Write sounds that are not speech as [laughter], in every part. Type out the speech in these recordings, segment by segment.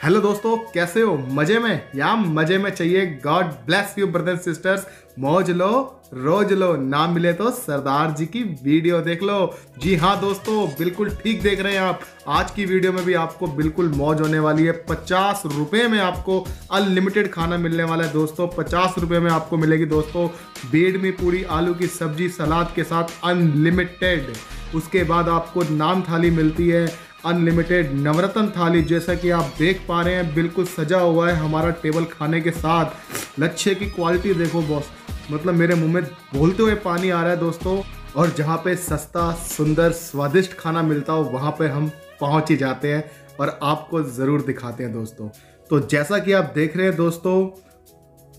Hello दोस्तों, कैसे हो? मज़े में? या मज़े में चाहिए? God bless you brother sisters मौज लो, रोज लो। ना मिले तो सरदार जी की वीडियो देख लो। जी हाँ दोस्तों, बिल्कुल ठीक देख रहे हैं आप। आज की वीडियो में भी आपको बिल्कुल मौज होने वाली है। पचास रुपये में आपको अनलिमिटेड खाना मिलने वाला है दोस्तों। पचास रुपये में आपको मिलेगी दोस्तों, बेड में पूरी आलू की सब्ज़ी, सलाद के साथ अनलिमिटेड उसके बाद आपको नान थाली मिलती है। अनलिमिटेड नवरत्न थाली, जैसा कि आप देख पा रहे हैं, बिल्कुल सजा हुआ है हमारा टेबल खाने के साथ। लच्छे की क्वालिटी देखो बॉस मतलब मेरे मुँह में बोलते हुए पानी आ रहा है दोस्तों, और जहाँ पे सस्ता, सुंदर, स्वादिष्ट खाना मिलता हो, वहाँ पे हम पहुँच ही जाते हैं और आपको ज़रूर दिखाते हैं दोस्तों। तो जैसा कि आप देख रहे हैं दोस्तों,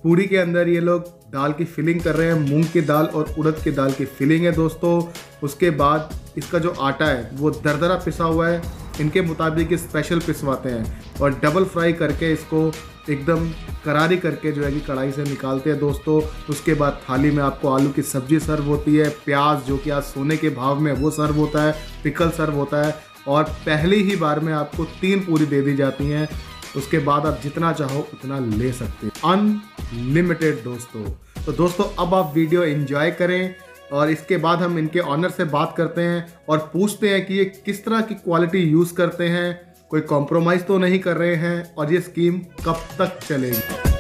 पूरी के अंदर ये लोग दाल की फिलिंग कर रहे हैं, मूंग की दाल और उड़द की दाल की फिलिंग है दोस्तों। उसके बाद इसका जो आटा है, वो दरदरा पिसा हुआ है। इनके मुताबिक ये स्पेशल पिसवाते हैं और डबल फ्राई करके इसको एकदम करारी करके जो है कि कढ़ाई से निकालते हैं दोस्तों। उसके बाद थाली में आपको आलू की सब्ज़ी सर्व होती है, प्याज जो कि आज सोने के भाव में वो सर्व होता है, पिकल सर्व होता है। और पहली ही बार में आपको तीन पूरी दे दी जाती हैं। उसके बाद आप जितना चाहो उतना ले सकते हैं। अनलिमिटेड दोस्तों। तो दोस्तों, अब आप वीडियो एंजॉय करें और इसके बाद हम इनके ऑनर से बात करते हैं और पूछते हैं कि ये किस तरह की क्वालिटी यूज़ करते हैं। कोई कॉम्प्रोमाइज़ तो नहीं कर रहे हैं और ये स्कीम कब तक चलेगी?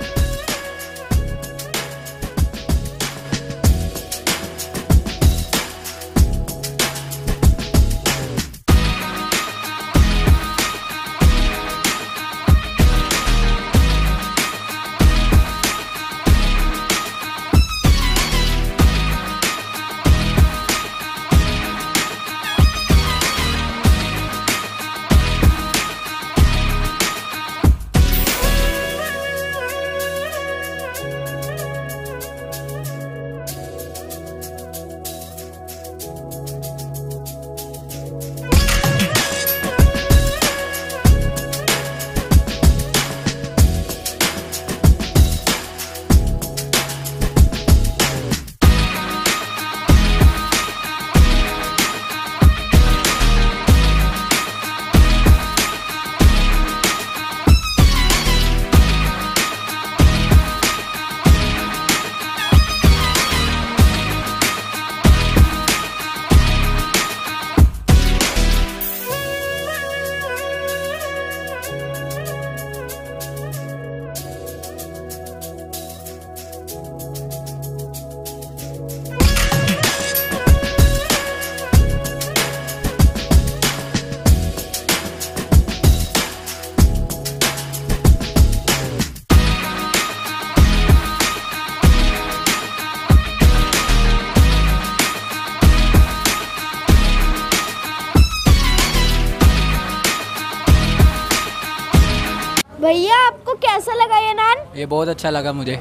भैया आपको कैसा लगा ये नान? ये बहुत अच्छा लगा मुझे।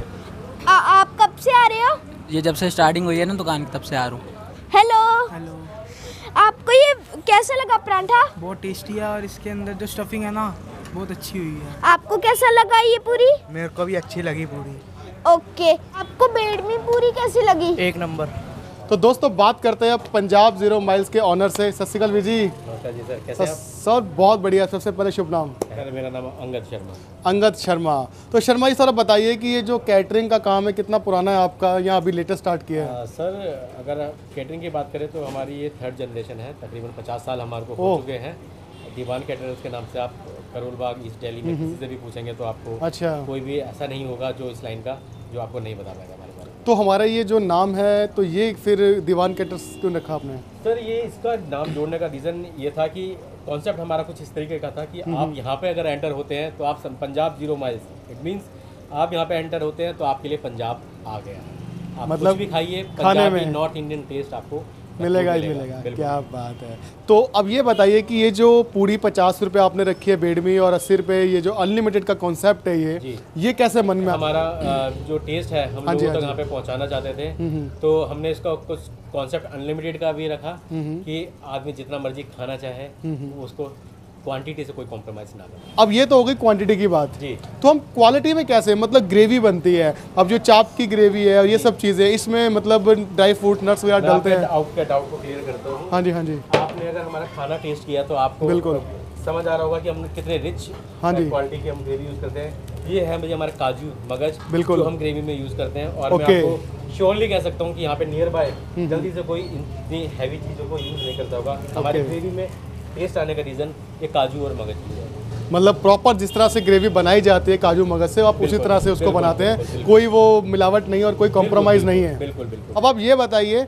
आ, आप कब से आ रहे हो? ये जब से स्टार्टिंग हुई है ना दुकान तब से आ रहा हूँ। हेलो हेलो आपको ये कैसा लगा परांठा? बहुत टेस्टी है और इसके अंदर जो स्टफिंग है ना बहुत अच्छी हुई है। आपको कैसा लगा ये पूरी? मेरे को भी अच्छी लगी पूरी। ओके आपको बेडमी पूरी कैसी लगी? एक नंबर। तो दोस्तों बात करते हैं अब पंजाब ज़ीरो माइल्स के ऑनर से। सत श्रीकाल जी। जी सर कैसे सर सर, बहुत बढ़िया। सबसे पहले शुभ नाम? सर मेरा नाम अंगद शर्मा। अंगद शर्मा। तो शर्मा जी सर आप बताइए कि ये जो कैटरिंग का काम है कितना पुराना है आपका? या अभी लेटेस्ट स्टार्ट किया है? आ, सर अगर कैटरिंग की बात करें तो हमारी ये थर्ड जनरेशन है। तकरीबन पचास साल हमारे को हो। चुके हैं। दीवान कैटरर्स के नाम से आप करोल बाग ईस्ट दिल्ली में किसी से भी पूछेंगे तो आपको अच्छा। कोई भी ऐसा नहीं होगा जो इस लाइन का जो आपको नहीं बता पाएगा तो हमारा ये जो नाम है तो ये फिर दीवान कैटर्स क्यों रखा आपने? सर ये इसका नाम जोड़ने का रीज़न ये था कि कॉन्सेप्ट हमारा कुछ इस तरीके का था कि आप यहाँ पे अगर एंटर होते हैं तो आप Punjab zero miles it means आप यहाँ पे एंटर होते हैं तो आपके लिए पंजाब आ गया। आप मतलब भी खाइए पंजाबी नॉर्थ इंडियन टेस्ट आपको मिलेगा ही मिलेगा। क्या बात है। तो अब ये बताइए कि ये जो पूरी पचास रुपये आपने रखी है बेडमी और अस्सी रुपये ये जो अनलिमिटेड का कॉन्सेप्ट है ये ये कैसे मन में हमारा जो टेस्ट है हम हाँ लोगों हाँ तक यहाँ पे पहुँचाना चाहते थे। तो हमने इसका कुछ कॉन्सेप्ट अनलिमिटेड का भी रखा कि आदमी जितना मर्ज़ी खाना चाहे उसको क्वांटिटी से कोई कॉम्प्रोमाइज ना करे। अब ये तो हो गई क्वांटिटी की बात। जी। तो हम क्वालिटी में कैसे मतलब ग्रेवी बनती है अब जो चाप की ग्रेवी है और ये सब चीज़ें इसमें मतलब ड्राई फ्रूट नट्स वगैरह डालते हैं। डाउट के डाउट को क्लियर करता हूँ। हाँ जी हाँ जी। आपने अगर हमारा खाना टेस्ट किया तो आपको बिल्कुल। समझ आ रहा होगा कि हम कितने रिच हाँ जी। क्वालिटी की हम ग्रेवी यूज़ करते हैं। ये है मुझे हमारे काजू मगज बिल्कुल। हम ग्रेवी में यूज़ करते हैं। और मैं। आपको श्योरली कह सकता हूँ कि यहाँ पे नियर बाय जल्दी से कोई इतनी हैवी चीज़ों को यूज़ नहीं करता होगा। हमारी ग्रेवी में टेस्ट आने का रीज़न ये काजू और मगज की है। मतलब प्रॉपर जिस तरह से ग्रेवी बनाई जाती है काजू मगज से आप उसी तरह से उसको बनाते हैं। कोई वो मिलावट नहीं और कोई कॉम्प्रोमाइज़ नहीं है। बिल्कुल बिल्कुल। अब आप ये बताइए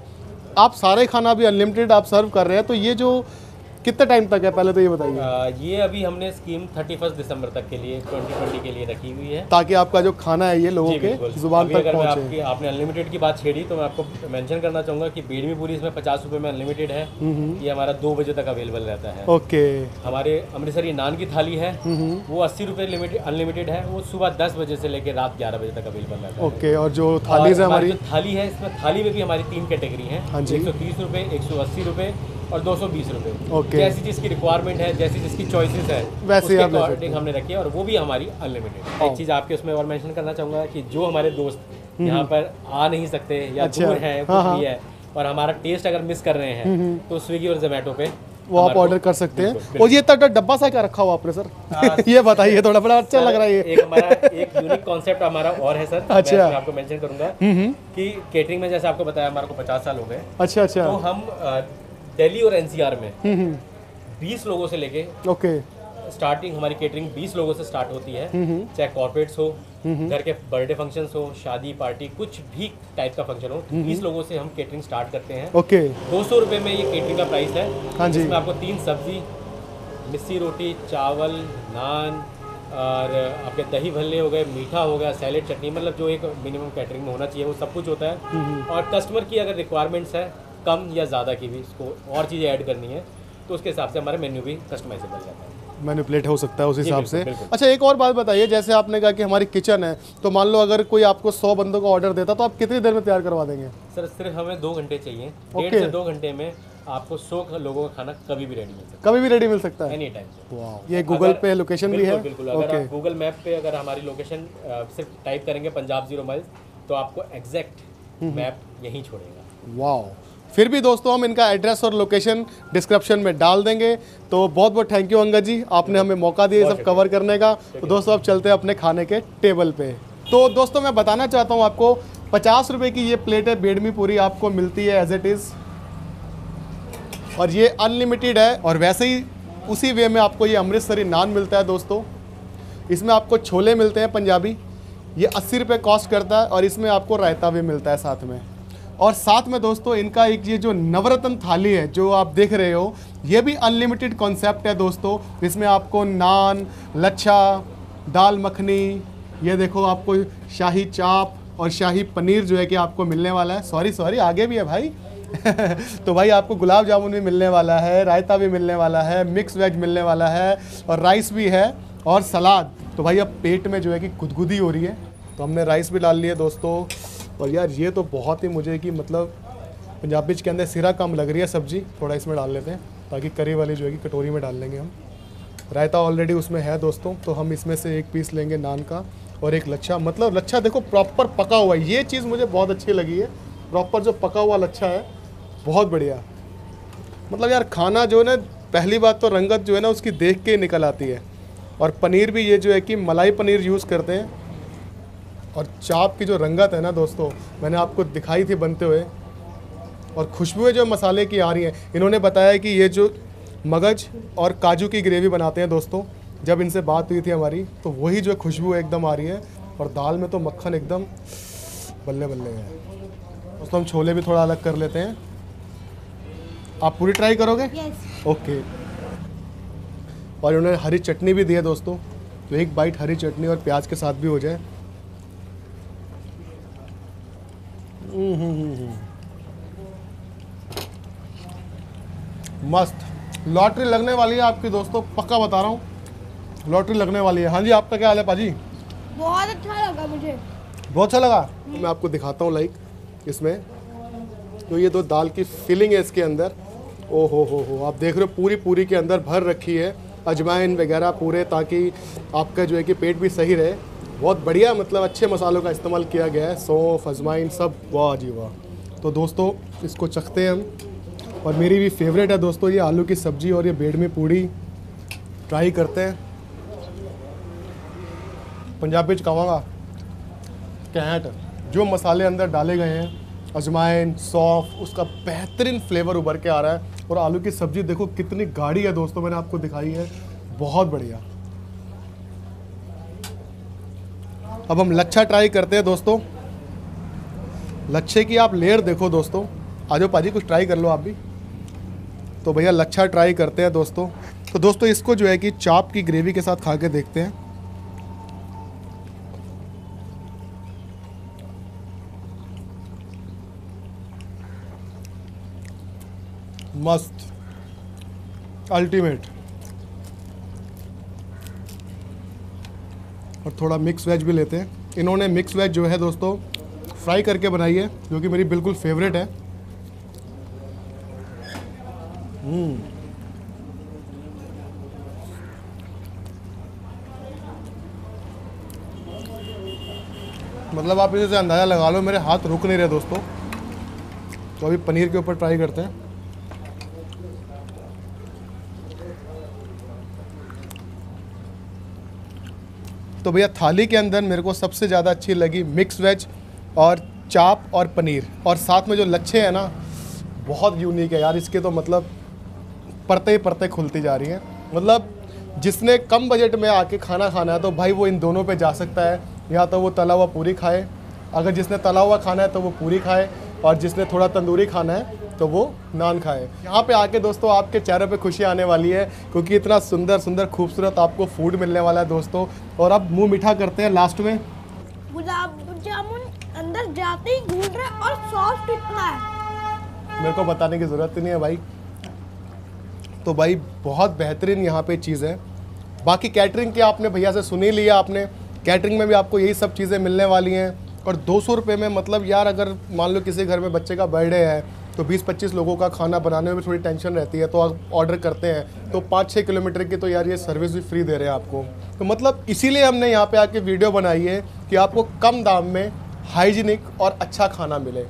आप सारे खाना भी अनलिमिटेड आप सर्व कर रहे हैं तो ये जो कितने टाइम तक है? पहले तो ये बताइए। ये अभी हमने स्कीम थर्टी फ़र्स्ट दिसंबर तक के लिए ट्वेंटी ट्वेंटी के लिए रखी हुई है। ताकि आपका जो खाना है ये लोगों के ज़ुबान तक अगर पहुँचे। आपकी आपने अनलिमिटेड की बात छेड़ी तो मैं आपको मेंशन करना चाहूँगा कि बेडमी पूरी इसमें पचास रुपये में अनलिमिटेड है। ये हमारा दो बजे तक अवेलेबल रहता है। ओके। हमारे अमृतसरी नान की थाली है। वो अस्सी रुपये लिमिटेड अनलिमिटेड है। वो सुबह दस बजे से लेकर रात ग्यारह बजे तक अवेलेबल रहता है। ओके और जो थाली है हमारी थाली है इसमें थाली में भी हमारी तीन कैटेगरी हैं। हाँ एक सौ तीस रुपये एक सौ अस्सी रुपये और दो सौ बीस रुपये। ओके। जैसी जिसकी रिक्वायरमेंट है जैसी जिसकी चॉइसेस है वैसे उसके अकॉर्डिंग हमने रखी है और वो भी हमारी अनलिमिटेड एक चीज़ आपके उसमें और मेंशन करना चाहूँगा कि जो हमारे दोस्त यहाँ पर आ नहीं सकते या अच्छा। दूर हैं हाँ, कुछ भी है। और हमारा टेस्ट अगर मिस कर रहे हैं तो स्विगी और जोमेटो पे वो आप ऑर्डर कर सकते हैं। और ये तक डब्बा सा क्या रखा हुआ आपने सर? [laughs] ये बताइए थोड़ा बड़ा अच्छा लग रहा है ये। एक हमारा एक यूनिक कॉन्सेप्ट हमारा और है सर। अच्छा। मैं आपको मेंशन करूँगा कि केटरिंग में जैसे आपको बताया हमारे को पचास साल हो गए। अच्छा अच्छा। तो हम दिल्ली और एनसीआर में। हम्म हम्म, 20 लोगों से लेके ओके। स्टार्टिंग हमारी केटरिंग 20 लोगों से स्टार्ट होती है। हम्म, चाहे कॉर्पोरेट्स हो घर के बर्थडे फ़ंक्शन हो शादी पार्टी कुछ भी टाइप का फ़ंक्शन हो बीस लोगों से हम केटरिंग स्टार्ट करते हैं। ओके। दो सौ रुपये में ये केटरिंग का प्राइस है। हाँ जी। इसमें आपको तीन सब्ज़ी मिस्सी रोटी चावल नान और आपके दही भल्ले हो गए मीठा हो गया सैलेड चटनी मतलब जो एक मिनिमम कैटरिंग में होना चाहिए वो सब कुछ होता है। और कस्टमर की अगर रिक्वायरमेंट्स है कम या ज़्यादा की भी इसको और चीज़ें ऐड करनी है तो उसके हिसाब से हमारा मेन्यू भी कस्टमाइजेबल रहता है। मैनिपुलेट हो सकता है उस हिसाब से। अच्छा एक और बात बताइए जैसे आपने कहा कि हमारी किचन है तो मान लो अगर कोई आपको सौ बंदों का ऑर्डर देता तो आप कितनी देर में तैयार करवा देंगे? सर सिर्फ़ हमें दो घंटे चाहिए। डेढ़. से दो घंटे में आपको सौ लोगों का खाना कभी भी रेडी मिल सकता है। कभी भी रेडी मिल सकता है? है एनी टाइम ये गूगल पे लोकेशन भी है? बिल्कुल अगर गूगल मैप पे अगर हमारी लोकेशन सिर्फ़ टाइप करेंगे पंजाब ज़ीरो माइल्स तो आपको एग्जैक्ट मैप यहीं छोड़ेगा। वाह फिर भी दोस्तों हम इनका एड्रेस और लोकेशन डिस्क्रिप्शन में डाल देंगे। तो बहुत बहुत थैंक यू अंगद जी आपने हमें मौका दिया सब कवर करने का। तो दोस्तों अब चलते हैं अपने खाने के टेबल पे। तो दोस्तों मैं बताना चाहता हूँ आपको पचास रुपये की ये प्लेट है बेडमी पूरी आपको मिलती है एज इट इज़ और ये अनलिमिटेड है और वैसे ही उसी वे में आपको ये अमृतसरी नान मिलता है दोस्तों। इसमें आपको छोले मिलते हैं पंजाबी ये अस्सी रुपये कॉस्ट करता है और इसमें आपको रायता भी मिलता है साथ में। और साथ में दोस्तों, इनका एक ये जो नवरत्न थाली है, जो आप देख रहे हो, ये भी अनलिमिटेड कॉन्सेप्ट है दोस्तों। इसमें आपको नान, लच्छा, दाल मखनी, ये देखो आपको शाही चाप और शाही पनीर जो है कि आपको मिलने वाला है। सॉरी सॉरी आगे भी है भाई। [laughs] तो भाई आपको गुलाब जामुन भी मिलने वाला है, रायता भी मिलने वाला है मिक्स वेज मिलने वाला है और राइस भी है और सलाद तो भाई अब पेट में जो है कि गुदगुदी हो रही है। तो हमने राइस भी डाल लिया दोस्तों। और यार, ये तो बहुत ही मुझे कि मतलब पंजाबी के अंदर सिरा कम लग रही है सब्ज़ी, थोड़ा इसमें डाल लेते हैं, ताकि करी वाली जो है कि कटोरी में डाल लेंगे हम। रायता ऑलरेडी उसमें है दोस्तों तो हम इसमें से एक पीस लेंगे नान का और एक लच्छा। मतलब लच्छा देखो प्रॉपर पका हुआ है। ये चीज़ मुझे बहुत अच्छी लगी है। प्रॉपर जो पका हुआ लच्छा है, बहुत बढ़िया। मतलब यार, खाना जो है ना, पहली बात तो रंगत जो है ना, उसकी देख के ही निकल आती है। और पनीर भी ये जो है कि मलाई पनीर यूज़ करते हैं। और चाप की जो रंगत है ना दोस्तों मैंने आपको दिखाई थी बनते हुए और खुशबुएँ जो मसाले की आ रही हैं। इन्होंने बताया कि ये जो मगज और काजू की ग्रेवी बनाते हैं दोस्तों जब इनसे बात हुई थी हमारी तो वही जो खुशबू एकदम आ रही है और दाल में तो मक्खन एकदम बल्ले बल्ले है। दोस्तों हम छोले भी थोड़ा अलग कर लेते हैं। आप पूरी ट्राई करोगे? Yes okay. और इन्होंने हरी चटनी भी दी है दोस्तों तो एक बाइट हरी चटनी और प्याज के साथ भी हो जाए। मस्त। लॉटरी लगने वाली है आपकी दोस्तों पक्का बता रहा हूँ। लॉटरी लगने वाली है। हाँ जी आपका क्या हाल है पाजी? बहुत अच्छा लगा मुझे। बहुत अच्छा लगा? तो मैं आपको दिखाता हूँ लाइक इसमें। तो ये दो दाल की फिलिंग है इसके अंदर। ओ हो हो हो आप देख रहे हो पूरी पूरी के अंदर भर रखी है। अजवाइन वगैरह पूरे ताकि आपका जो है कि पेट भी सही रहे। बहुत बढ़िया मतलब अच्छे मसालों का इस्तेमाल किया गया है। सौंफ अजमाइन सब, वाह जी वाह। तो दोस्तों, इसको चखते हैं हम। और मेरी भी फेवरेट है दोस्तों, ये आलू की सब्ज़ी और ये बेडमी पूड़ी। ट्राई करते हैं। पंजाबी कहांगा कैंट जो मसाले अंदर डाले गए हैं अजमाइन सौंफ, उसका बेहतरीन फ्लेवर उभर के आ रहा है। और आलू की सब्ज़ी देखो, कितनी गाढ़ी है दोस्तों, मैंने आपको दिखाई है। बहुत बढ़िया। अब हम लच्छा ट्राई करते हैं दोस्तों। लच्छे की आप लेयर देखो दोस्तों। आ जाओ पाजी कुछ ट्राई कर लो आप भी। तो भैया लच्छा ट्राई करते हैं दोस्तों। तो दोस्तों इसको जो है कि चाप की ग्रेवी के साथ खा के देखते हैं। मस्त। अल्टीमेट और थोड़ा मिक्स वेज भी लेते हैं। इन्होंने मिक्स वेज जो है दोस्तों फ्राई करके बनाई है, जो कि मेरी बिल्कुल फेवरेट है। मतलब आप इसे अंदाज़ा लगा लो, मेरे हाथ रुक नहीं रहे दोस्तों। तो अभी पनीर के ऊपर ट्राई करते हैं। तो भैया थाली के अंदर मेरे को सबसे ज़्यादा अच्छी लगी मिक्स वेज और चाप और पनीर। और साथ में जो लच्छे हैं ना, बहुत यूनिक है यार। इसके तो मतलब परते ही परते खुलती जा रही हैं। मतलब जिसने कम बजट में आके खाना खाना है तो भाई वो इन दोनों पे जा सकता है। या तो वो तला हुआ पूरी खाए। अगर जिसने तला हुआ खाना है तो वो पूरी खाए। और जिसने थोड़ा तंदूरी खाना है तो वो नान खाए। यहाँ पे आके दोस्तों आपके चेहरे पे खुशी आने वाली है क्योंकि इतना सुंदर सुंदर खूबसूरत आपको फ़ूड मिलने वाला है दोस्तों। और अब मुँह मीठा करते हैं लास्ट में। गुलाब जामुन अंदर जाते ही घूल रहा और सॉफ्ट इतना है। मेरे को बताने की ज़रूरत ही नहीं है भाई। तो भाई बहुत बेहतरीन यहाँ पे चीज़ है। बाकी कैटरिंग की आपने भैया से सुनी लिया आपने। कैटरिंग में भी आपको यही सब चीज़ें मिलने वाली हैं। और दो सौ रुपये में मतलब यार अगर मान लो किसी घर में बच्चे का बर्थडे है तो 20-25 लोगों का खाना बनाने में थोड़ी टेंशन रहती है तो आप ऑर्डर करते हैं तो पाँच छः किलोमीटर की तो यार ये सर्विस भी फ्री दे रहे हैं आपको। तो मतलब इसीलिए हमने यहाँ पे आके वीडियो बनाई है कि आपको कम दाम में हाइजीनिक और अच्छा खाना मिले।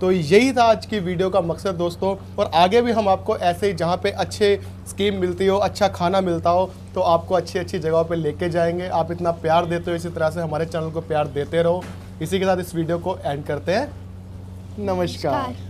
तो यही था आज की वीडियो का मकसद दोस्तों, और आगे भी हम आपको ऐसे ही जहाँ पे अच्छे स्कीम मिलती हो अच्छा खाना मिलता हो तो आपको अच्छी अच्छी जगहों पे लेके जाएँगे। आप इतना प्यार देते हो इसी तरह से हमारे चैनल को प्यार देते रहो। इसी के साथ इस वीडियो को एंड करते हैं। नमस्कार।